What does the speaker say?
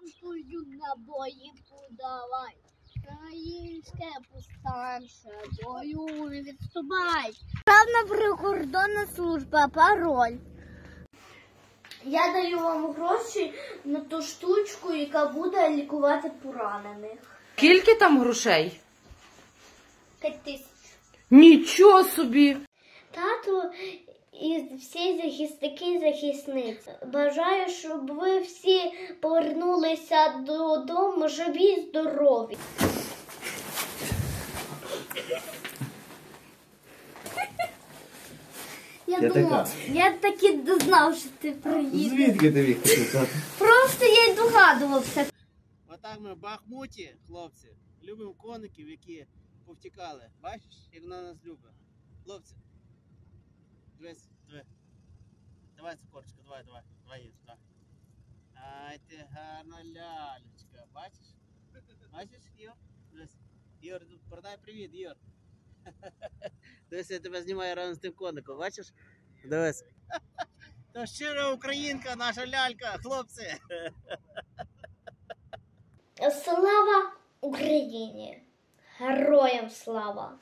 Танкую набої подавай. Українське повстанче, бою відступай. Правна прикордонна служба, пароль. Я даю вам гроші на ту штучку, яка буде лікувати поранених. Скільки там грошей? П'ять тисяч. Нічого собі. Тато всі захисники і захисниці. Бажаю, щоб ви всі повернулися додому живі і здорові. Я, Я думала, така. я так і знав, що ти приїдеш. Звідки тобі хотів? Просто я й догадувався. Отак ми в Бахмуті, хлопці, любимо коників, які повтікали. Бачиш, як вона нас любить. Хлопці. Дивись, диви. Давай цукорочку, давай, давай, давай їй туди. Ай, ти гарна лялечка. Бачиш? Бачиш, Ігор? Дивись. Ігор, передай привіт, Ігор. Дивись, я тебе знімаю разом з тим коником, бачиш? Дивись. То щира українка, наша лялька, хлопці. Слава Україні! Героям слава!